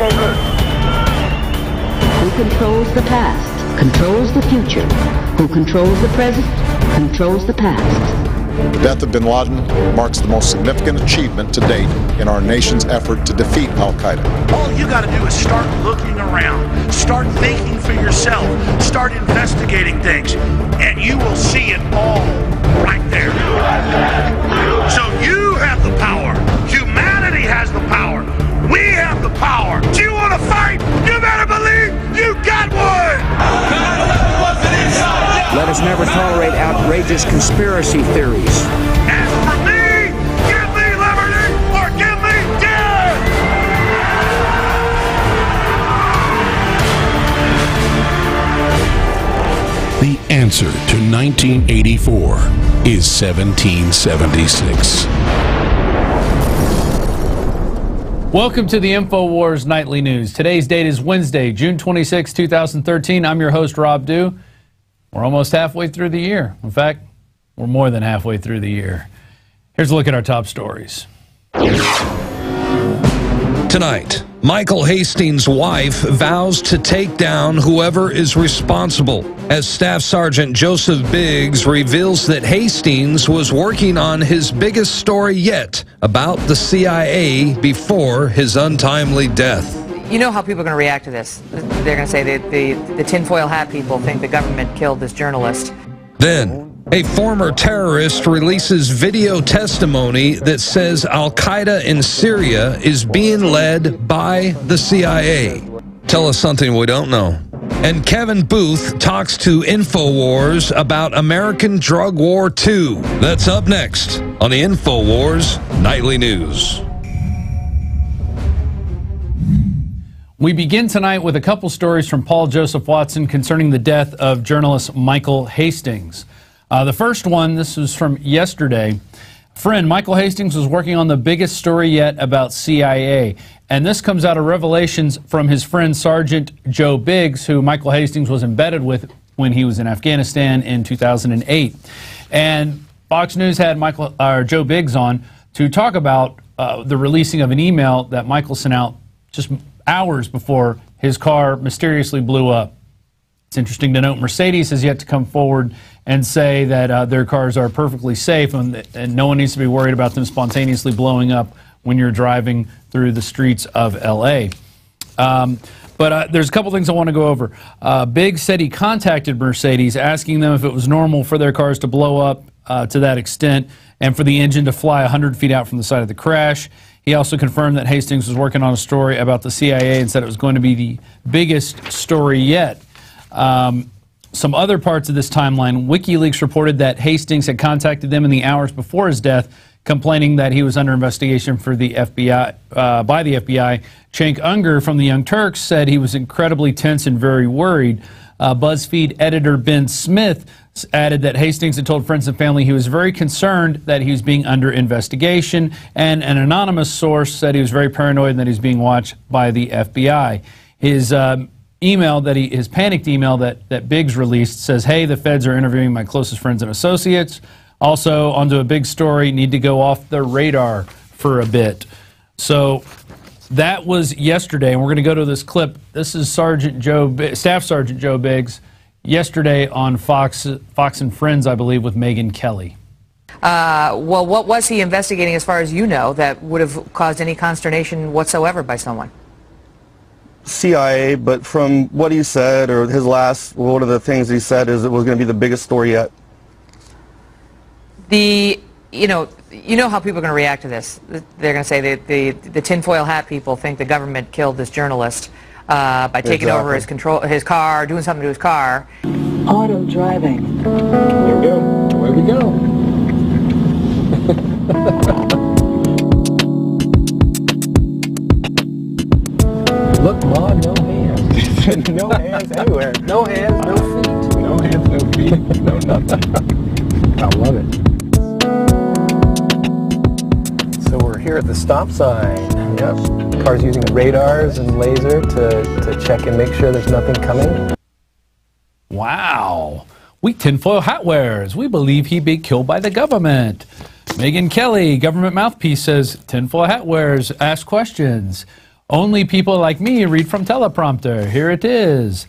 Beirut. Who controls the past, controls the future. Who controls the present, controls the past. The death of bin Laden marks the most significant achievement to date in our nation's effort to defeat Al Qaeda. All you got to do is start looking around, start thinking for yourself, start investigating things, and you will see it all right there. So you have the power. Humanity has the power. We have the power. Do you want to fight? You better believe you got one. Let us never tolerate outrageous conspiracy theories. As for me, give me liberty or give me death! The answer to 1984 is 1776. Welcome to the InfoWars Nightly News. Today's date is Wednesday, June 26, 2013. I'm your host, Rob Dew. We're almost halfway through the year. In fact, we're more than halfway through the year. Here's a look at our top stories. Tonight, Michael Hastings' wife vows to take down whoever is responsible as Staff Sergeant Joseph Biggs reveals that Hastings was working on his biggest story yet about the CIA before his untimely death. You know how people are going to react to this. They're going to say that the, the tinfoil hat people think the government killed this journalist. Then, a former terrorist releases video testimony that says Al Qaeda in Syria is being led by the CIA. Tell us something we don't know. And Kevin Booth talks to InfoWars about American Drug War 2. That's up next on the InfoWars Nightly News. We begin tonight with a couple stories from Paul Joseph Watson concerning the death of journalist Michael Hastings. Uh, the first one, this was from yesterday. Friend Michael Hastings was working on the biggest story yet about CIA. And this comes out of revelations from his friend Sergeant Joe Biggs, who Michael Hastings was embedded with when he was in Afghanistan in 2008. And Fox News had Michael or Joe Biggs on to talk about uh, the releasing of an email that Michael sent out just hours before his car mysteriously blew up. It's interesting to note Mercedes has yet to come forward and say that uh, their cars are perfectly safe and, and, no one needs to be worried about them spontaneously blowing up when you're driving through the streets of LA. Um, but uh, there's a couple things I want to go over. Uh, Biggs said he contacted Mercedes asking them if it was normal for their cars to blow up uh, to that extent and for the engine to fly 100 feet out from the side of the crash. He also confirmed that Hastings was working on a story about the CIA and said it was going to be the biggest story yet. Um, some other parts of this timeline, WikiLeaks reported that Hastings had contacted them in the hours before his death, complaining that he was under investigation for the FBI uh, by the FBI. Cenk Uygur from the Young Turks said he was incredibly tense and very worried. Uh, BuzzFeed editor Ben Smith added that Hastings had told friends and family he was very concerned that he was being under investigation, and an anonymous source said he was very paranoid and that he was being watched by the FBI. His um, email that he, his panicked email that, that Biggs released says, Hey, the feds are interviewing my closest friends and associates. Also, onto a big story, need to go off the radar for a bit. So that was yesterday, and we're going to go to this clip. This is Sergeant Joe, Staff Sergeant Joe Biggs yesterday on Fox, Fox and Friends, I believe, with Megyn Kelly. Uh, well, what was he investigating, as far as you know, that would have caused any consternation whatsoever by someone? CIA, but from what he said, or his last, one of the things he said is it was going to be the biggest story yet. The, you know, you know how people are going to react to this. They're going to say that the, the tinfoil hat people think the government killed this journalist uh, by taking Exactly. over his control, his car, doing something to his car. Auto driving. Here we go. Where we go? Look, no hands. no hands anywhere. No hands, no feet. No hands, no feet, no nothing. I love it. So we're here at the stop sign. Yep. Cars using radars and laser to, to check and make sure there's nothing coming. Wow. We tinfoil hat wearers. We believe he'd be killed by the government. Megyn Kelly, government mouthpiece, says tinfoil hat wearers ask questions. Only people like me read from teleprompter. Here it is.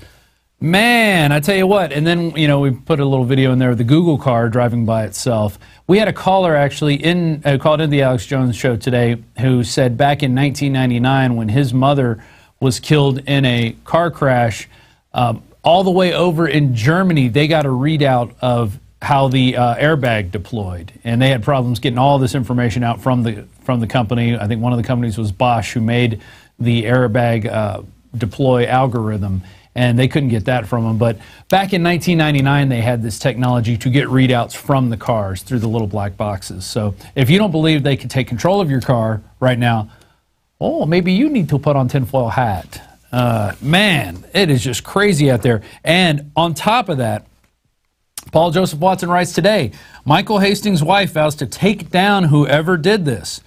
Man, I tell you what. And then, you know, we put a little video in there of the Google car driving by itself. We had a caller actually in uh, called in the Alex Jones show today who said back in 1999 when his mother was killed in a car crash, um, all the way over in Germany, they got a readout of how the uh, airbag deployed, and they had problems getting all this information out from the from the company. I think one of the companies was Bosch, who made the airbag uh, deploy algorithm, and they couldn't get that from them. But back in 1999, they had this technology to get readouts from the cars through the little black boxes. So if you don't believe they can take control of your car right now, oh, maybe you need to put on tinfoil hat. Uh, man, it is just crazy out there. And on top of that, Paul Joseph Watson writes today Michael Hastings' wife vows to take down whoever did this.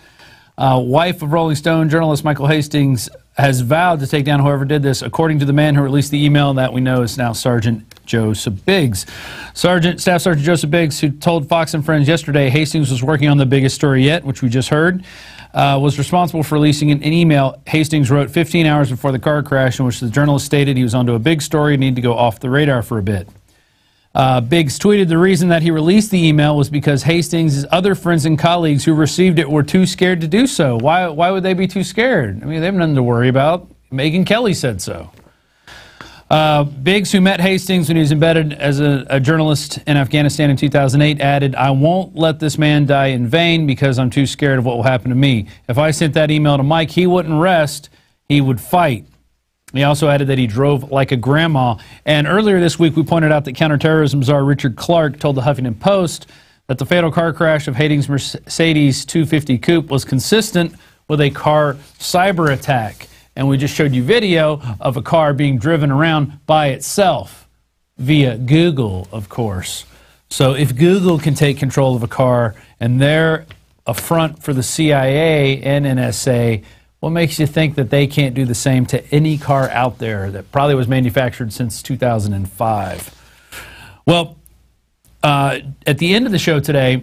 Uh, wife of Rolling Stone journalist Michael Hastings has vowed to take down whoever did this, according to the man who released the email that we know is now Sergeant Joseph Biggs. Sergeant Staff Sergeant Joseph Biggs, who told Fox and Friends yesterday Hastings was working on the biggest story yet, which we just heard, uh, was responsible for releasing an, an, email Hastings wrote 15 hours before the car crash, in which the journalist stated he was onto a big story and needed to go off the radar for a bit. Uh, Biggs tweeted the reason that he released the email was because Hastings' other friends and colleagues who received it were too scared to do so. Why, why would they be too scared? I mean, they have nothing to worry about. Megyn Kelly said so. Uh, Biggs, who met Hastings when he was embedded as a, a, journalist in Afghanistan in 2008, added, I won't let this man die in vain because I'm too scared of what will happen to me. If I sent that email to Mike, he wouldn't rest, he would fight. He also added that he drove like a grandma. And earlier this week, we pointed out that counterterrorism czar Richard Clarke told the Huffington Post that the fatal car crash of Hastings' Mercedes 250 coupe was consistent with a car cyber attack. And we just showed you video of a car being driven around by itself via Google, of course. So if Google can take control of a car and they're a front for the CIA and NSA, what makes you think that they can't do the same to any car out there that probably was manufactured since 2005? Well, uh, at the end of the show today,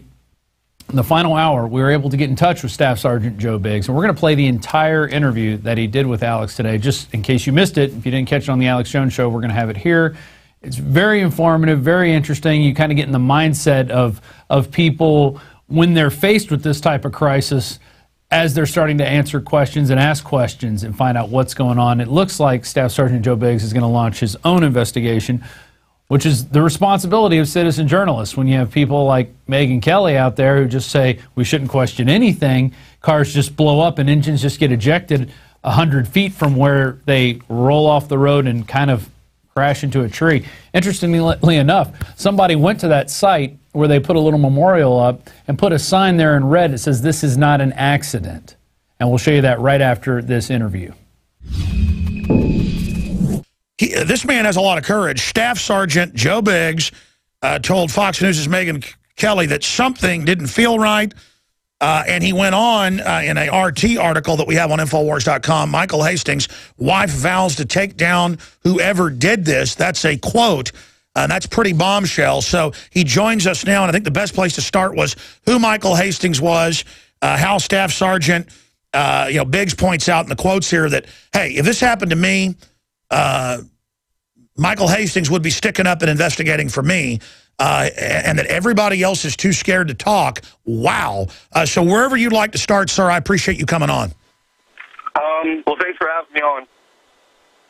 in the final hour, we were able to get in touch with Staff Sergeant Joe Biggs, and we're going to play the entire interview that he did with Alex today, just in case you missed it. If you didn't catch it on the Alex Jones show, we're going to have it here. It's very informative, very interesting. You kind of get in the mindset of of people when they're faced with this type of crisis as they're starting to answer questions and ask questions and find out what's going on, it looks like Staff Sergeant Joe Biggs is going to launch his own investigation, which is the responsibility of citizen journalists. When you have people like Megyn Kelly out there who just say we shouldn't question anything, cars just blow up and engines just get ejected 100 feet from where they roll off the road and kind of crash into a tree. Interestingly enough, somebody went to that site where they put a little memorial up and put a sign there in red that says, This is not an accident. And we'll show you that right after this interview. He, this man has a lot of courage. Staff Sergeant Joe Biggs uh, told Fox News' Megyn Kelly that something didn't feel right. Uh, and he went on uh, in a RT article that we have on Infowars.com. Michael Hastings' wife vows to take down whoever did this. That's a quote. And that's pretty bombshell. So he joins us now, and I think the best place to start was who Michael Hastings was, uh, how Staff Sergeant, uh, you know, Biggs points out in the quotes here that, hey, if this happened to me, uh, Michael Hastings would be sticking up and investigating for me. Uh, and that everybody else is too scared to talk. Wow. Uh, so wherever you'd like to start, sir, I appreciate you coming on. Um, well, thanks for having me on.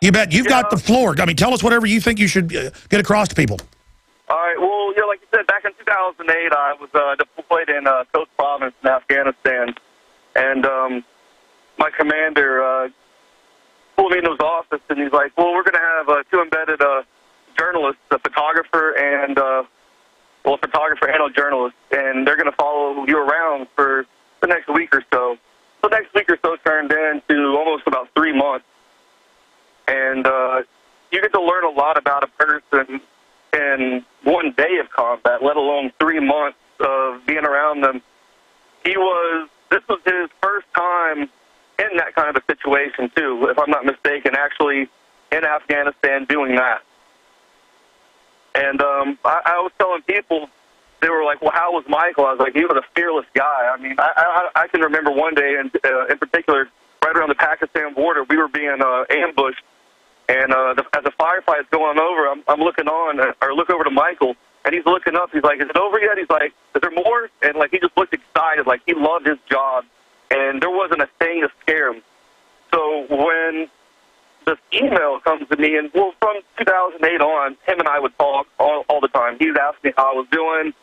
You bet. You've got the floor. I mean, tell us whatever you think you should uh, get across to people. All right. Well, you know, like you said, back in 2008, I was uh, deployed in uh, Khost Province in Afghanistan, and um, my commander uh, pulled me into his office, and he's like, "Well, we're going to have uh, two embedded uh, journalists, a photographer and uh, well, a photographer and a journalist, and they're going to follow you around for the next week or so." So the next week or so turned into almost about three months and uh, you get to learn a lot about a person in one day of combat, let alone three months of being around them. He was, this was his first time in that kind of a situation, too, if I'm not mistaken, actually in Afghanistan doing that. And um, I, I was telling people, they were like, well, how was Michael? I was like, he was a fearless guy. I mean, I, I, I can remember one day in, uh, in particular, right around the Pakistan border. We were being uh, ambushed, and uh, the, as the firefight's going over, I'm, I'm looking on, uh, or look over to Michael, and he's looking up. He's like, "Is it over yet?" He's like, "Is there more?" And like he just looked excited, like he loved his job, and there wasn't a thing to scare him. So when this email comes to me, and well, from 2008 on, him and I would talk all, all the time. He'd ask me how I was doing,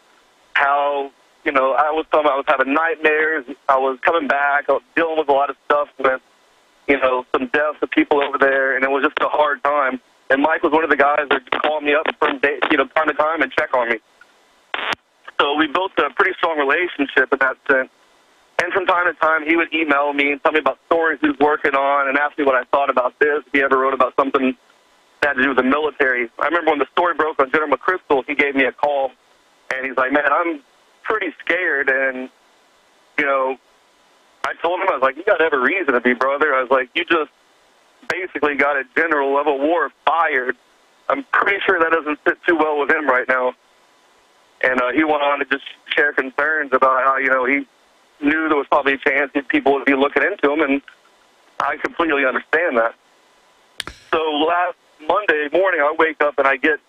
how you know I was talking. I was having nightmares. I was coming back. I was dealing with a lot of stuff with you know some deaths of people over there, and it was just a hard time. And Mike was one of the guys that called me up from day, you know time to time and check on me. So we built a pretty strong relationship in that sense. And from time to time, he would email me and tell me about stories he was working on and ask me what I thought about this. If he ever wrote about something that had to do with the military. I remember when the story broke on General McChrystal, he gave me a call, and he's like, man, I'm pretty scared. And, you know, I told him, I was like, you got every reason to be, brother. I was like, you just basically got a general a war fired. I'm pretty sure that doesn't sit too well with him right now. And uh, he went on to just share concerns about how, you know, he knew there was probably a chance that people would be looking into him, and I completely understand that. So last Monday morning, I wake up and I get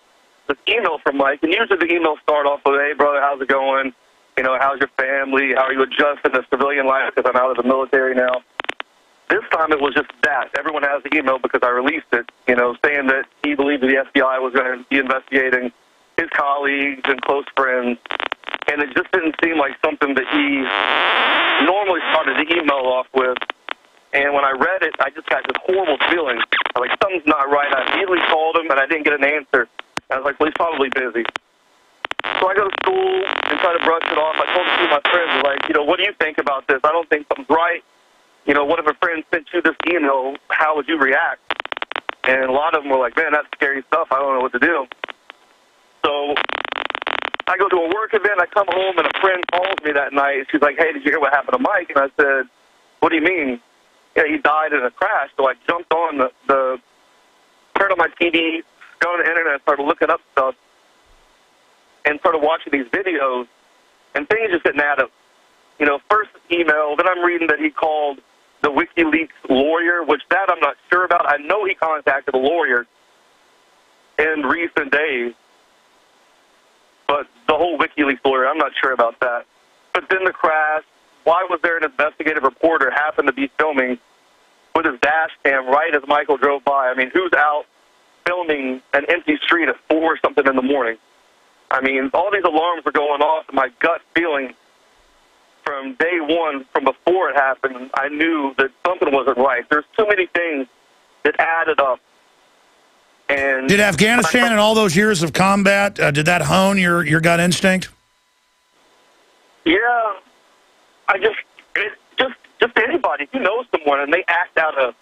this email from Mike, and usually the emails start off with, "Hey, brother, how's it going? You know, how's your family? How are you adjusting to civilian life? Because I'm out of the military now." This time it was just that. Everyone has the email because I released it, you know, saying that he believed the FBI was going to be investigating his colleagues and close friends and it just didn't seem like something that he normally started the email off with. And when I read it, I just got this horrible feeling. Like, something's not right. I immediately called him, and I didn't get an answer. I was like, well, he's probably busy. So I go to school and try to brush it off. I told a few of my friends, like, you know, what do you think about this? I don't think something's right. You know, what if a friend sent you this email? How would you react? And a lot of them were like, man, that's scary stuff. I don't know what to do. So I go to a work event. I come home, and a friend calls me that night. She's like, "Hey, did you hear what happened to Mike?" And I said, "What do you mean?" Yeah, he died in a crash. So I jumped on the, the turned on my TV, got on the internet, started looking up stuff, and started watching these videos, and things just didn't add up. You know, first email, then I'm reading that he called the WikiLeaks lawyer, which that I'm not sure about. I know he contacted a lawyer in recent days but the whole WikiLeaks story, I'm not sure about that. But then the crash, why was there an investigative reporter happened to be filming with his dash cam right as Michael drove by? I mean, who's out filming an empty street at 4 or something in the morning? I mean, all these alarms were going off, my gut feeling from day one, from before it happened, I knew that something wasn't right. There's too many things that added up and did Afghanistan and all those years of combat uh, did that hone your your gut instinct? Yeah, I just it, just just anybody who knows someone and they act out of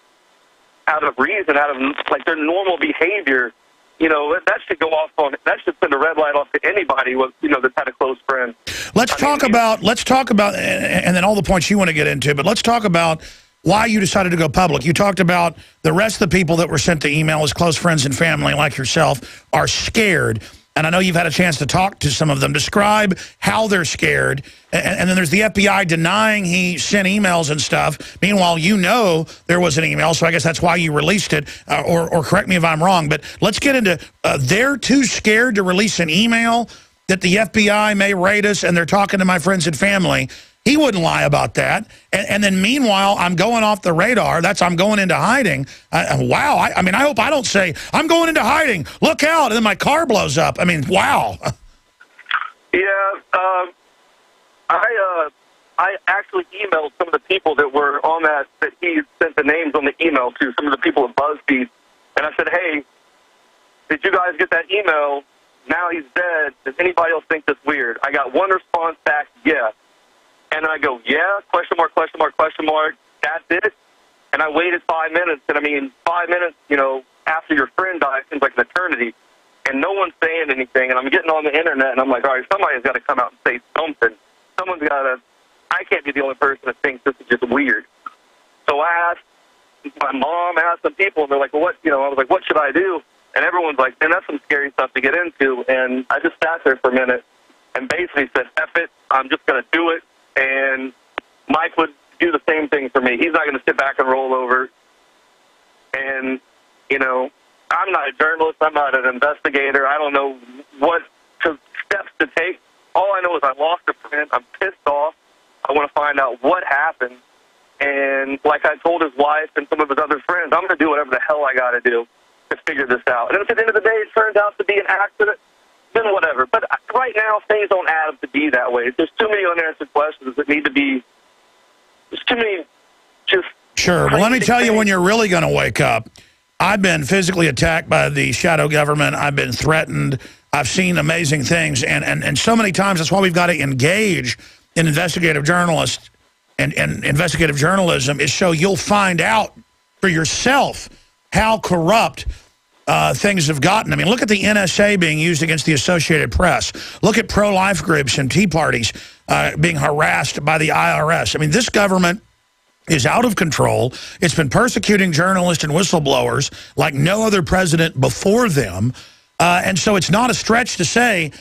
out of reason, out of like their normal behavior. You know that should go off on that should send a red light off to anybody with you know that's had a close friend. Let's I talk mean, about let's talk about and then all the points you want to get into, but let's talk about why you decided to go public. You talked about the rest of the people that were sent the email as close friends and family like yourself are scared. And I know you've had a chance to talk to some of them. Describe how they're scared. And, and then there's the FBI denying he sent emails and stuff. Meanwhile, you know there was an email, so I guess that's why you released it. Uh, or, or correct me if I'm wrong. But let's get into uh, they're too scared to release an email that the FBI may raid us and they're talking to my friends and family. He wouldn't lie about that. And, and, then meanwhile, I'm going off the radar. That's I'm going into hiding. Uh, wow. I, I, mean, I hope I don't say, I'm going into hiding. Look out. And then my car blows up. I mean, wow. yeah. Um, I, uh, I actually emailed some of the people that were on that, that he sent the names on the email to, some of the people at BuzzFeed. And I said, hey, did you guys get that email? Now he's dead. Does anybody else think this weird? I got one response back, yeah. And I go, yeah, question mark, question mark, question mark. That's it. And I waited five minutes. And I mean, five minutes, you know, after your friend died seems like an eternity. And no one's saying anything. And I'm getting on the internet and I'm like, all right, somebody's got to come out and say something. Someone's got to, I can't be the only person that thinks this is just weird. So I asked, my mom asked some people and they're like, well, what, you know, I was like, what should I do? And everyone's like, man, that's some scary stuff to get into. And I just sat there for a minute and basically said, F it, I'm just going to do it and Mike would do the same thing for me. He's not going to sit back and roll over. And you know, I'm not a journalist. I'm not an investigator. I don't know what to, steps to take. All I know is I lost a friend. I'm pissed off. I want to find out what happened. And like I told his wife and some of his other friends, I'm going to do whatever the hell I got to do to figure this out. And if at the end of the day it turns out to be an accident, then whatever. But right now, things don't add up to be that way. There's too many unanswered questions that need to be. There's too many just. Sure. Well, let me tell you when you're really going to wake up. I've been physically attacked by the shadow government. I've been threatened. I've seen amazing things. And, and, and so many times, that's why we've got to engage in investigative journalists and, and investigative journalism is so you'll find out for yourself how corrupt uh, things have gotten. I mean, look at the NSA being used against the Associated Press. Look at pro-life groups and Tea Parties uh, being harassed by the IRS. I mean, this government is out of control. It's been persecuting journalists and whistleblowers like no other president before them. Uh, and so it's not a stretch to say,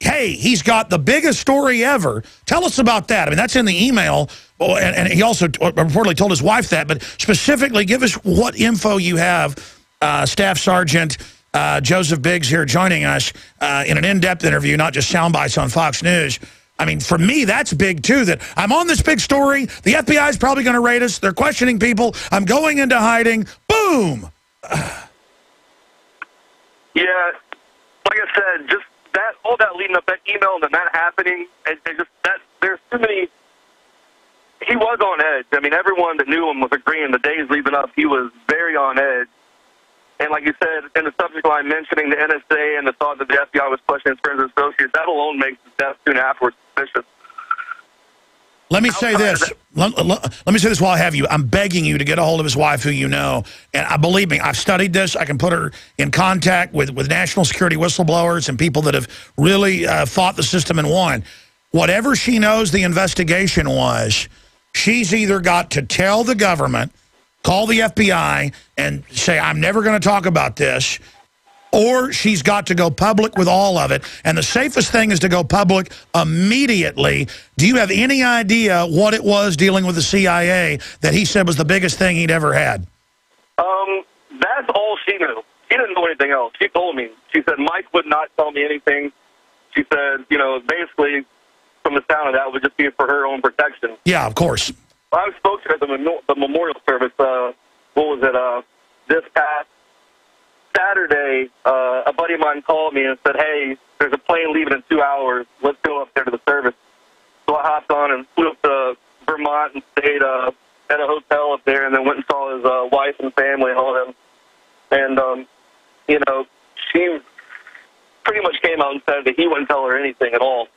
hey, he's got the biggest story ever. Tell us about that. I mean, that's in the email. Oh, and, and he also reportedly told his wife that. But specifically, give us what info you have, uh, Staff Sergeant uh, Joseph Biggs here joining us uh, in an in-depth interview, not just sound bites on Fox News. I mean, for me, that's big, too, that I'm on this big story. The FBI is probably going to raid us. They're questioning people. I'm going into hiding. Boom! yeah, like I said, just that all that leading up, that email and then that happening, and, and just that, there's too many... He was on edge. I mean, everyone that knew him was agreeing the days leading up, he was very on edge. And like you said, in the subject line mentioning the NSA and the thought that the FBI was questioning his friends and associates, that alone makes his death soon afterwards suspicious. Let me say this. Let, let, let, me say this while I have you. I'm begging you to get a hold of his wife, who you know. And I believe me, I've studied this. I can put her in contact with, with national security whistleblowers and people that have really uh, fought the system and won. Whatever she knows the investigation was, she's either got to tell the government, call the FBI, and say, I'm never going to talk about this, or she's got to go public with all of it. And the safest thing is to go public immediately. Do you have any idea what it was dealing with the CIA that he said was the biggest thing he'd ever had? Um, that's all she knew. She didn't know anything else. She told me. She said, Mike would not tell me anything. She said, you know, basically, from the sound of that, would just be for her own protection. Yeah, of course. I spoke to her at the, the memorial service, uh, what was it, uh, this past Saturday, uh, a buddy of mine called me and said, hey, there's a plane leaving in two hours. Let's go up there to the service. So I hopped on and flew up to Vermont and stayed uh, at a hotel up there and then went and saw his uh, wife and family and all them. And, um, you know, she pretty much came out and said that he wouldn't tell her anything at all.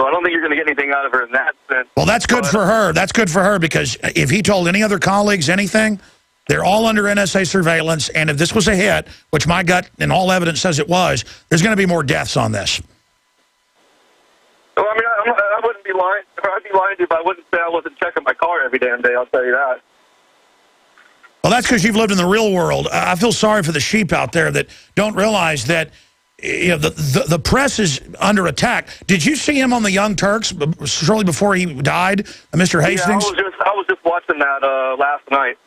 So I don't think you're going to get anything out of her in that sense. Well, that's good but, for her. That's good for her because if he told any other colleagues anything, they're all under NSA surveillance, and if this was a hit, which my gut and all evidence says it was, there's going to be more deaths on this. Well, I mean, I, I wouldn't be lying. I'd be lying to you if I wouldn't say I wasn't checking my car every damn day. I'll tell you that. Well, that's because you've lived in the real world. I feel sorry for the sheep out there that don't realize that you know, the, the, the press is under attack. Did you see him on the Young Turks shortly before he died, Mr. Hastings? Yeah, I was just, I was just watching that uh, last night.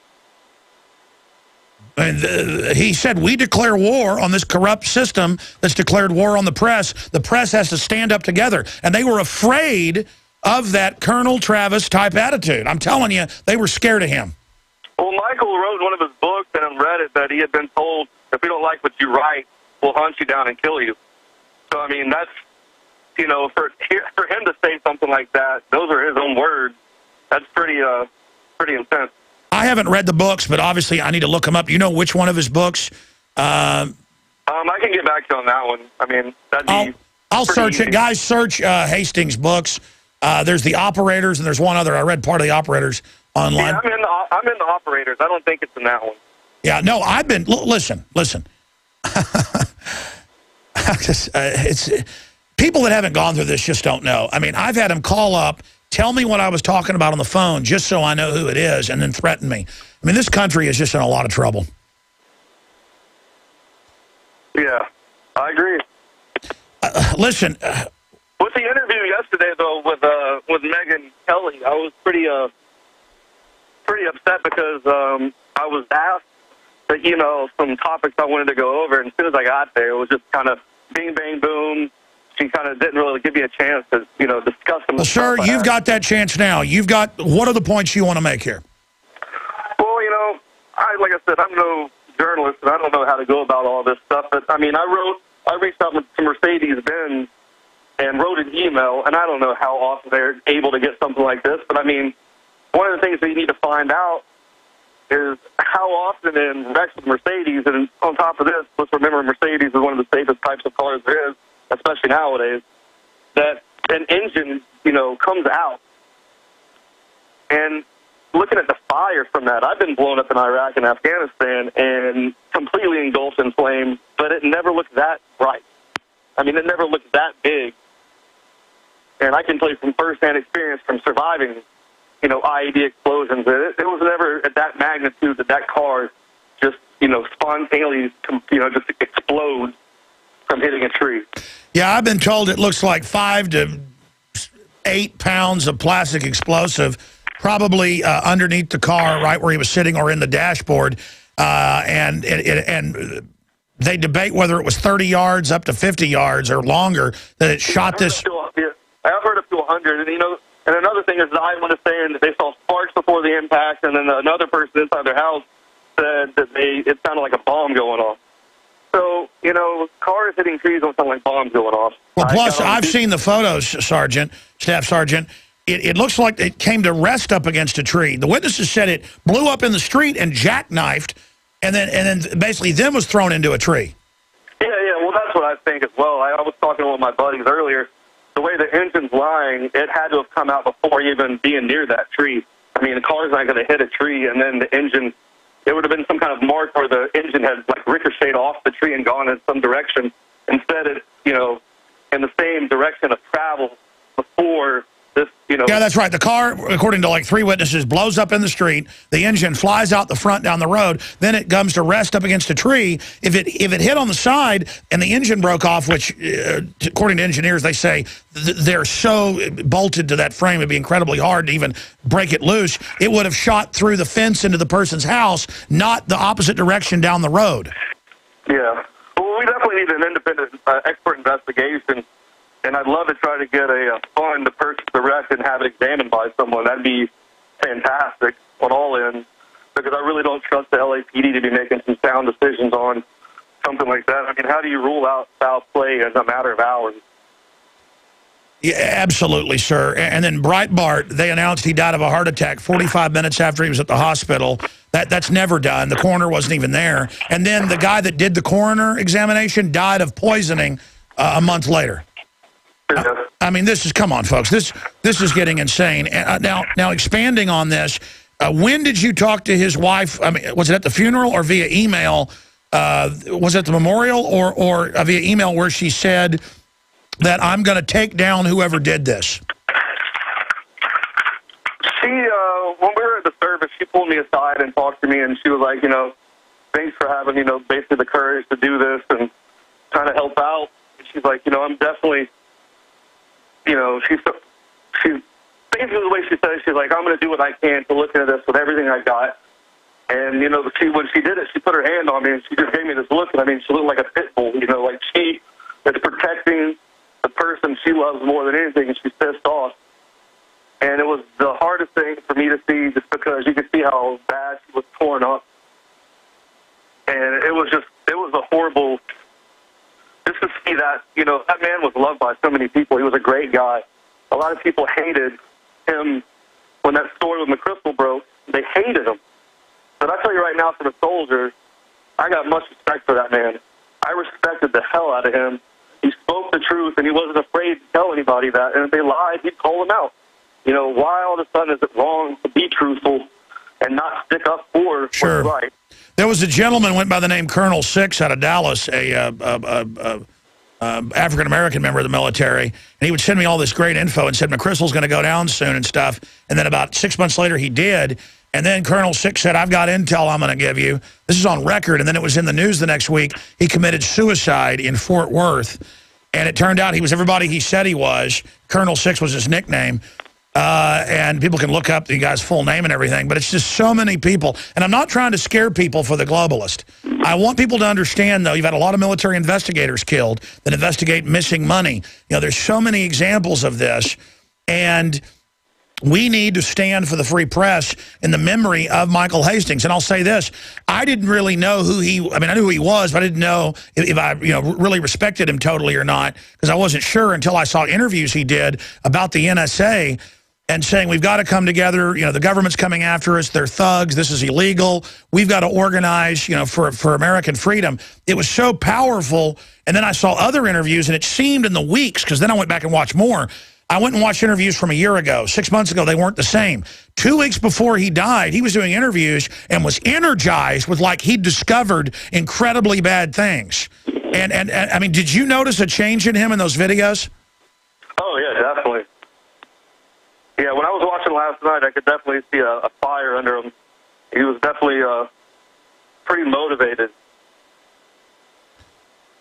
And uh, he said, we declare war on this corrupt system that's declared war on the press. The press has to stand up together. And they were afraid of that Colonel Travis type attitude. I'm telling you, they were scared of him. Well, Michael wrote one of his books and read it that he had been told, if we don't like what you write, we'll hunt you down and kill you. So, I mean, that's, you know, for, for him to say something like that, those are his own words. That's pretty, uh, pretty intense. I haven't read the books, but obviously I need to look them up. You know which one of his books? Um, um I can get back to you on that one. I mean, that'd be I'll, I'll search easy. it. Guys, search uh, Hastings books. Uh, there's the operators, and there's one other. I read part of the operators online. Yeah, I'm in the, I'm in the operators. I don't think it's in that one. Yeah, no, I've been, listen, listen. uh, it's People that haven't gone through this just don't know. I mean, I've had them call up Tell me what I was talking about on the phone just so I know who it is and then threaten me. I mean, this country is just in a lot of trouble. Yeah, I agree. Uh, listen. Uh, With the interview yesterday though with uh with Megyn Kelly, I was pretty uh pretty upset because um I was asked that you know some topics I wanted to go over, and as soon as I got there, it was just kind of bing bang boom. She kind of didn't really give me a chance to you know discuss them. Well, sir, you've got that chance now. You've got what are the points you want to make here? Well, you know, I like I said, I'm no journalist, and I don't know how to go about all this stuff. But I mean, I wrote, I reached out to Mercedes Benz and wrote an email, and I don't know how often they're able to get something like this. But I mean, one of the things that you need to find out is how often in with Mercedes, and on top of this, let's remember Mercedes is one of the safest types of cars there is, especially nowadays, that an engine, you know, comes out. And looking at the fire from that, I've been blown up in Iraq and Afghanistan and completely engulfed in flames, but it never looked that bright. I mean, it never looked that big. And I can tell you from firsthand experience from surviving, you know, IED explosions, it, was never at that magnitude that that car just, you know, spontaneously, you know, just explodes from hitting a tree. Yeah, I've been told it looks like five to eight pounds of plastic explosive, probably uh, underneath the car, right where he was sitting, or in the dashboard, uh, and it, it, and they debate whether it was 30 yards up to 50 yards or longer that it shot this. I've heard up to 100, and you know, and another thing is the eyewitness saying that they saw sparks before the impact, and then another person inside their house said that they it sounded like a bomb going off. So you know, cars hitting trees don't sound like bombs going off. Well, plus I've seen the photos, Sergeant, Staff Sergeant. It, it looks like it came to rest up against a tree. The witnesses said it blew up in the street and jackknifed, and then and then basically then was thrown into a tree. Yeah, yeah. Well, that's what I think as well. I, I was talking with my buddies earlier. The way the engine's lying, it had to have come out before even being near that tree. I mean, the car's not going to hit a tree, and then the engine. It would have been some kind of mark where the engine had like ricocheted off the tree and gone in some direction. Instead, it you know, in the same direction of travel before this, you know. Yeah, that's right. The car, according to like three witnesses, blows up in the street. The engine flies out the front down the road. Then it comes to rest up against a tree. If it if it hit on the side and the engine broke off, which uh, according to engineers they say th they're so bolted to that frame it'd be incredibly hard to even break it loose. It would have shot through the fence into the person's house, not the opposite direction down the road. Yeah. Well, we definitely need an independent uh, expert investigation and I'd love to try to get a, a fund to purchase the wreck and have it examined by someone. That'd be fantastic on all ends because I really don't trust the LAPD to be making some sound decisions on something like that. I mean, how do you rule out foul play as a matter of hours? Yeah, absolutely, sir. And then Breitbart, they announced he died of a heart attack 45 minutes after he was at the hospital. That That's never done. The coroner wasn't even there. And then the guy that did the coroner examination died of poisoning uh, a month later. I, I mean, this is come on, folks. This this is getting insane. Uh, now, now expanding on this, uh, when did you talk to his wife? I mean, was it at the funeral or via email? Uh, was it the memorial or or via email where she said that I'm going to take down whoever did this? She, uh, when we were at the service, she pulled me aside and talked to me, and she was like, you know, thanks for having, you know, basically the courage to do this and trying to help out. And she's like, you know, I'm definitely you know, she's she's basically the way she it, she's like, I'm going to do what I can to look into this with everything I got. And you know, she when she did it, she put her hand on me and she just gave me this look, and I mean, she looked like a pit bull. You know, like she is protecting the person she loves more than anything, and she's pissed off. And it was the hardest thing for me to see, just because you could see how bad she was torn up. And it was just, it was a horrible just to see that, you know, that man was loved by so many people. He was a great guy. A lot of people hated him when that story with McChrystal broke. They hated him. But I tell you right now, for the soldiers, I got much respect for that man. I respected the hell out of him. He spoke the truth, and he wasn't afraid to tell anybody that. And if they lied, he'd call them out. You know, why all of a sudden is it wrong to be truthful and not stick up for sure. what's right? There was a gentleman went by the name Colonel Six out of Dallas, a, uh, uh, uh, African American member of the military, and he would send me all this great info and said McChrystal's going to go down soon and stuff. And then about six months later, he did. And then Colonel Six said, "I've got intel I'm going to give you. This is on record." And then it was in the news the next week. He committed suicide in Fort Worth. and it turned out he was everybody he said he was. Colonel Six was his nickname. Uh, and people can look up the guy's full name and everything, but it's just so many people. And I'm not trying to scare people for the globalist. I want people to understand, though, you've had a lot of military investigators killed that investigate missing money. You know, there's so many examples of this, and we need to stand for the free press in the memory of Michael Hastings. And I'll say this, I didn't really know who he, I mean, I knew who he was, but I didn't know if, I, you know, really respected him totally or not, because I wasn't sure until I saw interviews he did about the NSA and saying we've got to come together. You know, the government's coming after us. They're thugs. This is illegal. We've got to organize, you know, for, for American freedom. It was so powerful. And then I saw other interviews, and it seemed in the weeks, because then I went back and watched more. I went and watched interviews from a year ago. Six months ago, they weren't the same. Two weeks before he died, he was doing interviews and was energized with like he'd discovered incredibly bad things. And, and, and I mean, did you notice a change in him in those videos? Oh. Yeah, when I was watching last night, I could definitely see a, a fire under him. He was definitely uh, pretty motivated.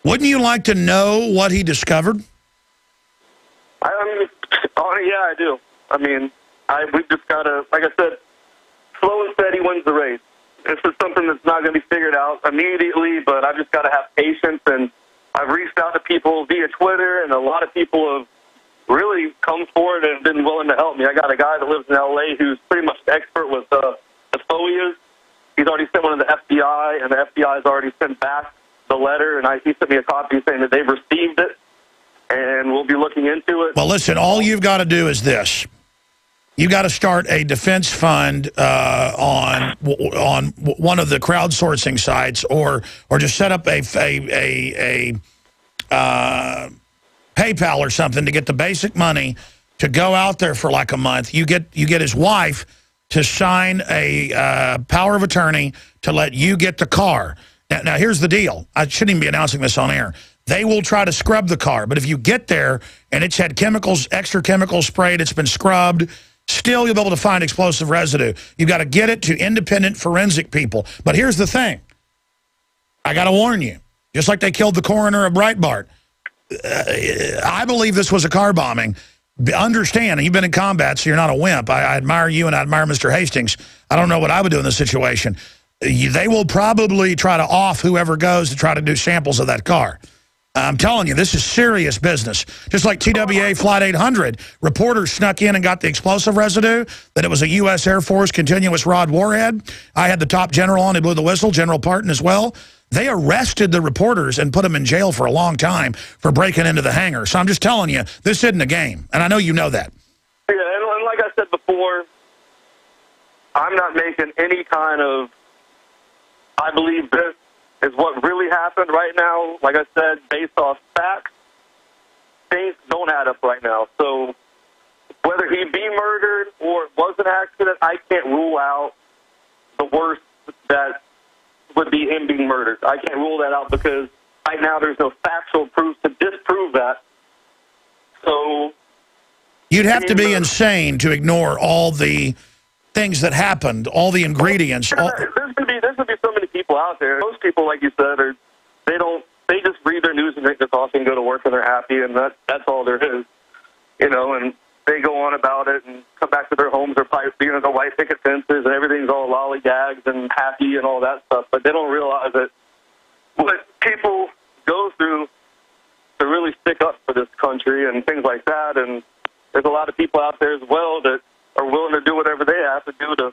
Wouldn't you like to know what he discovered? I mean, oh, yeah, I do. I mean, I we've just got to, like I said, slow and steady wins the race. This is something that's not going to be figured out immediately, but I've just got to have patience. And I've reached out to people via Twitter, and a lot of people have really come forward and been willing to help me. I got a guy that lives in L.A. who's pretty much expert with uh, the FOIAs. He's already sent one to the FBI, and the FBI has already sent back the letter, and I, he sent me a copy saying that they've received it, and we'll be looking into it. Well, listen, all you've got to do is this. You've got to start a defense fund uh, on on one of the crowdsourcing sites, or or just set up a a a, a uh, PayPal or something to get the basic money to go out there for like a month. You get you get his wife to sign a uh, power of attorney to let you get the car. Now, now, here's the deal. I shouldn't even be announcing this on air. They will try to scrub the car, but if you get there and it's had chemicals, extra chemicals sprayed, it's been scrubbed, still you'll be able to find explosive residue. You've got to get it to independent forensic people. But here's the thing. I got to warn you. Just like they killed the coroner of Breitbart, I believe this was a car bombing. Understand, you've been in combat, so you're not a wimp. I, I admire you and I admire Mr. Hastings. I don't know what I would do in this situation. They will probably try to off whoever goes to try to do samples of that car. I'm telling you, this is serious business. Just like TWA Flight 800, reporters snuck in and got the explosive residue, that it was a U.S. Air Force continuous rod warhead. I had the top general on, he blew the whistle, General Partin as well. They arrested the reporters and put them in jail for a long time for breaking into the hangar. So I'm just telling you, this isn't a game. And I know you know that. Yeah, and like I said before, I'm not making any kind of, I believe this is what really happened right now. Like I said, based off facts, things don't add up right now. So whether he be murdered or it was an accident, I can't rule out the worst that would be him being murdered. I can't rule that out because right now there's no factual proof to disprove that. So you'd have to be insane to ignore all the things that happened, all the ingredients. All... There's gonna be there's gonna be so many people out there. Most people, like you said, are they don't they just read their news and drink their coffee and go to work and they're happy and that that's all there is. You know, and they go on about it and come back to their homes or probably you know the white picket fences and everything's all lollygags and happy and all that stuff, but they don't realize that what people go through to really stick up for this country and things like that. And there's a lot of people out there as well that are willing to do whatever they have to do to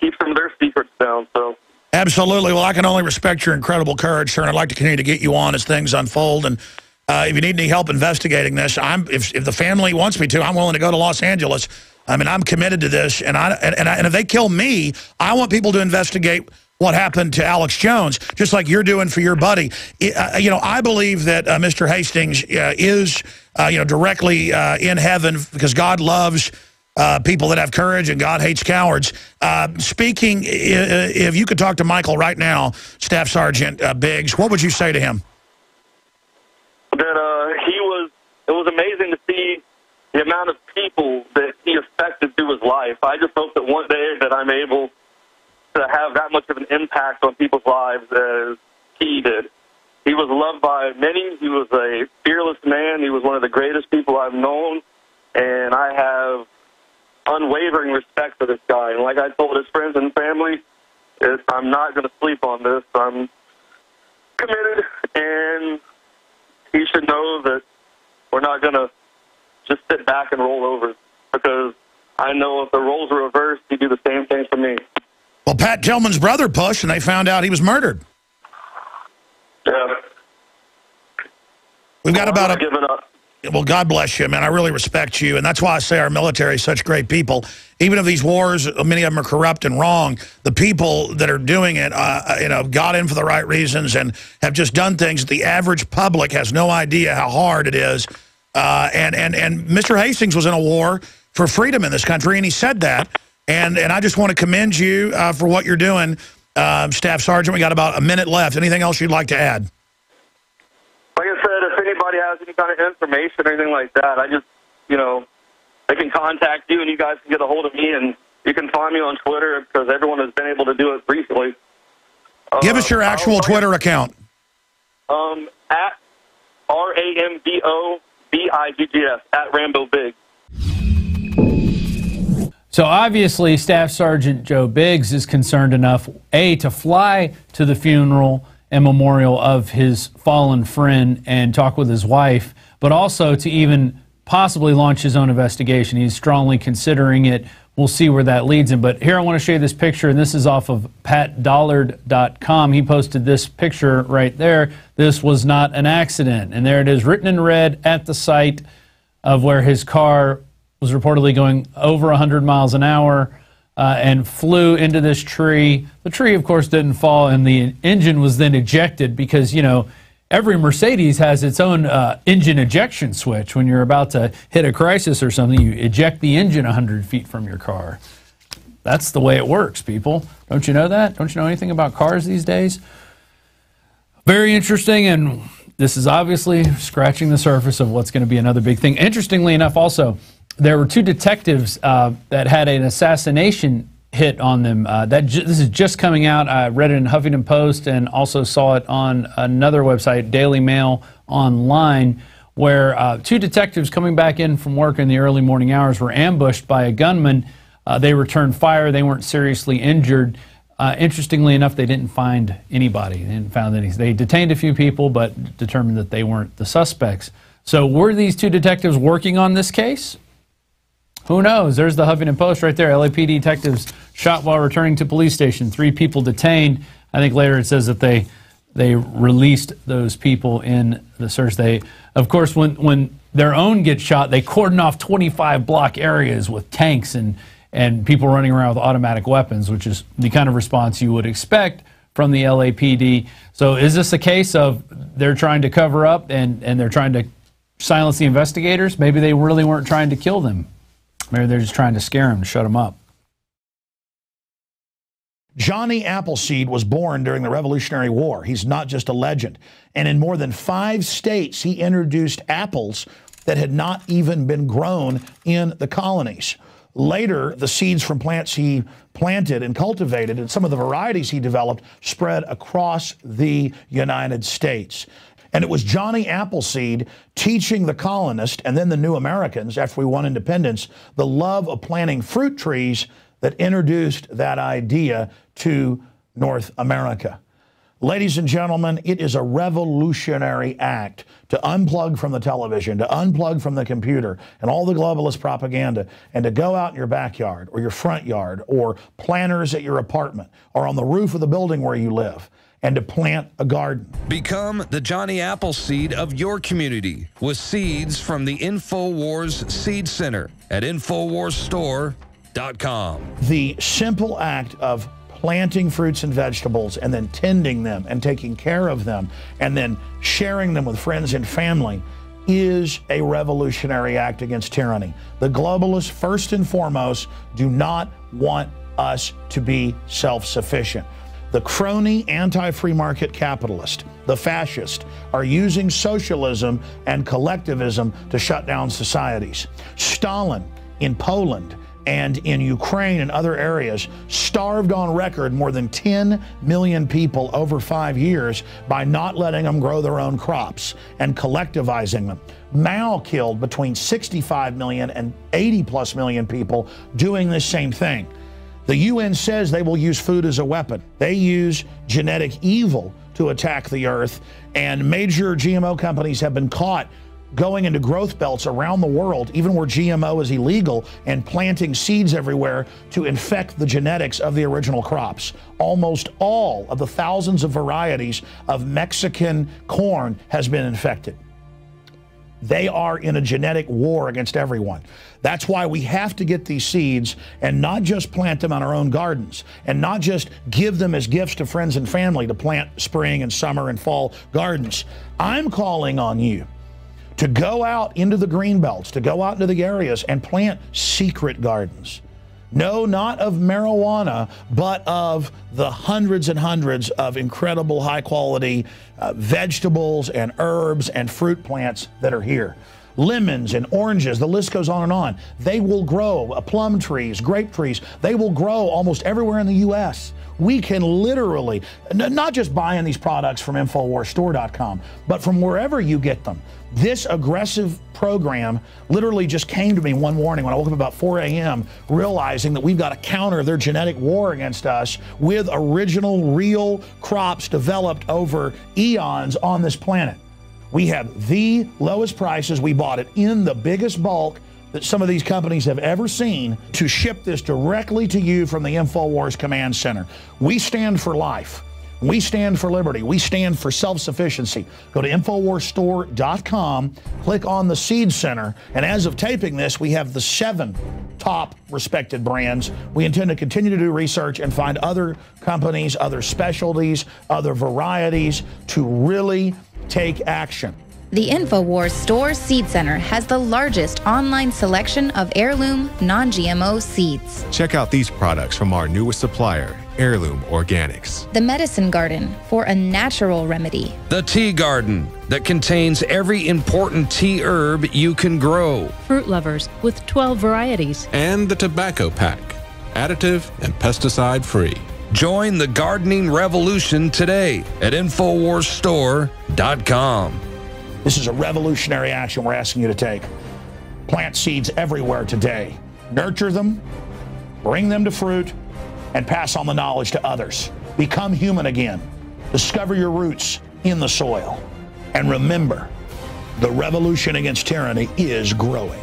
keep some of their secrets down. So. Absolutely. Well, I can only respect your incredible courage, sir, and I'd like to continue to get you on as things unfold. And uh, if you need any help investigating this, I'm if, if the family wants me to, I'm willing to go to Los Angeles. I mean, I'm committed to this, and I and, and, I, and if they kill me, I want people to investigate what happened to Alex Jones, just like you're doing for your buddy. Uh, you know, I believe that uh, Mr. Hastings uh, is, uh, you know, directly in heaven because God loves people that have courage and God hates cowards. speaking, if you could talk to Michael right now, Staff Sergeant Biggs, what would you say to him? That he was, it was amazing to see the amount of people that he affected through his life. I just hope that one day that I'm able to have that much of an impact on people's lives as he did. he was loved by many. He was a fearless man. He was one of the greatest people I've known, and I have unwavering respect for this guy. And like I told his friends and family, I'm not going to sleep on this. I'm committed, and he should know that we're not going to just sit back and roll over because I know if the roles were reversed, he'd do the same thing for me. Well, Pat Tillman's brother pushed, and they found out he was murdered. Yeah. We've got about a. Giving up. Well, God bless you, man. I really respect you, and that's why I say our military is such great people. Even if these wars, many of them are corrupt and wrong, the people that are doing it, uh, you know, got in for the right reasons and have just done things that the average public has no idea how hard it is. Uh, and and and Mr. Hastings was in a war for freedom in this country, and he said that. And and I just want to commend you uh, for what you're doing, um, Staff Sergeant. We got about a minute left. Anything else you'd like to add? Like I said, if anybody has any kind of information or anything like that, I just, you know, they can contact you and you guys can get a hold of me and you can find me on Twitter because everyone has been able to do it recently. Give us your actual Twitter account. Um, at R A M B O B I G G S at Rambo Big. So obviously, Staff Sergeant Joe Biggs is concerned enough, A, to fly to the funeral and memorial of his fallen friend and talk with his wife, but also to even possibly launch his own investigation. He's strongly considering it. We'll see where that leads him. But here I want to show you this picture, and this is off of patdollard.com. He posted this picture right there. This was not an accident. And there it is, written in red at the site of where his car was reportedly going over 100 miles an hour uh, and flew into this tree. The tree, of course, didn't fall, and the engine was then ejected because, you know, every Mercedes has its own uh, engine ejection switch. When you're about to hit a crisis or something, you eject the engine 100 feet from your car. That's the way it works, people. Don't you know that? Don't you know anything about cars these days? Very interesting, and this is obviously scratching the surface of what's going to be another big thing. Interestingly enough, also, there were two detectives uh, that had an assassination hit on them. Uh, that this is just coming out. I read it in Huffington Post and also saw it on another website, Daily Mail Online, where uh, two detectives coming back in from work in the early morning hours were ambushed by a gunman. Uh, they returned fire. They weren't seriously injured. Uh, interestingly enough, they didn't find anybody. They didn't find any. They detained a few people, but determined that they weren't the suspects. So, were these two detectives working on this case? Who knows? There's the Huffington Post right there. LAPD detectives shot while returning to police station. Three people detained. I think later it says that they they released those people in the search. They, of course, when when their own get shot, they cordon off 25 block areas with tanks and and people running around with automatic weapons, which is the kind of response you would expect from the LAPD. So, is this a case of they're trying to cover up and and they're trying to silence the investigators? Maybe they really weren't trying to kill them. Maybe they're just trying to scare him shut him up. Johnny Appleseed was born during the Revolutionary War. He's not just a legend. And in more than five states, he introduced apples that had not even been grown in the colonies. Later, the seeds from plants he planted and cultivated and some of the varieties he developed spread across the United States. And it was Johnny Appleseed teaching the colonists and then the new Americans, after we won independence, the love of planting fruit trees that introduced that idea to North America. Ladies and gentlemen, it is a revolutionary act to unplug from the television, to unplug from the computer and all the globalist propaganda, and to go out in your backyard or your front yard or planters at your apartment or on the roof of the building where you live and to plant a garden. Become the Johnny Appleseed of your community with seeds from the InfoWars Seed Center at InfoWarsStore.com. The simple act of planting fruits and vegetables and then tending them and taking care of them and then sharing them with friends and family is a revolutionary act against tyranny. The globalists, first and foremost, do not want us to be self sufficient. The crony anti free market capitalist, the fascist, are using socialism and collectivism to shut down societies. Stalin in Poland and in Ukraine and other areas starved on record more than 10 million people over five years by not letting them grow their own crops and collectivizing them. Mao killed between 65 million and 80 plus million people doing this same thing. The UN says they will use food as a weapon. They use genetic evil to attack the earth, and major GMO companies have been caught going into growth belts around the world, even where GMO is illegal, and planting seeds everywhere to infect the genetics of the original crops. Almost all of the thousands of varieties of Mexican corn has been infected. They are in a genetic war against everyone. That's why we have to get these seeds and not just plant them on our own gardens and not just give them as gifts to friends and family to plant spring and summer and fall gardens. I'm calling on you to go out into the green belts, to go out into the areas and plant secret gardens. No, not of marijuana, but of the hundreds and hundreds of incredible high quality uh, vegetables and herbs and fruit plants that are here. Lemons and oranges, the list goes on and on. They will grow, uh, plum trees, grape trees, they will grow almost everywhere in the U.S. We can literally, not just buying these products from InfoWarsStore.com, but from wherever you get them. This aggressive program literally just came to me one morning when I woke up about 4 a.m., realizing that we've got to counter their genetic war against us with original, real crops developed over eons on this planet. We have the lowest prices. We bought it in the biggest bulk that some of these companies have ever seen to ship this directly to you from the InfoWars Command Center. We stand for life. We stand for liberty. We stand for self-sufficiency. Go to InfoWarsStore.com, click on the Seed Center, and as of taping this, we have the seven top respected brands. We intend to continue to do research and find other companies, other specialties, other varieties to really take action. The InfoWars Store Seed Center has the largest online selection of heirloom, non GMO seeds. Check out these products from our newest supplier, Heirloom Organics. The Medicine Garden for a natural remedy. The Tea Garden that contains every important tea herb you can grow. Fruit Lovers with 12 varieties. And the Tobacco Pack, additive and pesticide free. Join the gardening revolution today at InfoWarsStore.com. This is a revolutionary action we're asking you to take. Plant seeds everywhere today. Nurture them, bring them to fruit, and pass on the knowledge to others. Become human again. Discover your roots in the soil. And remember, the revolution against tyranny is growing.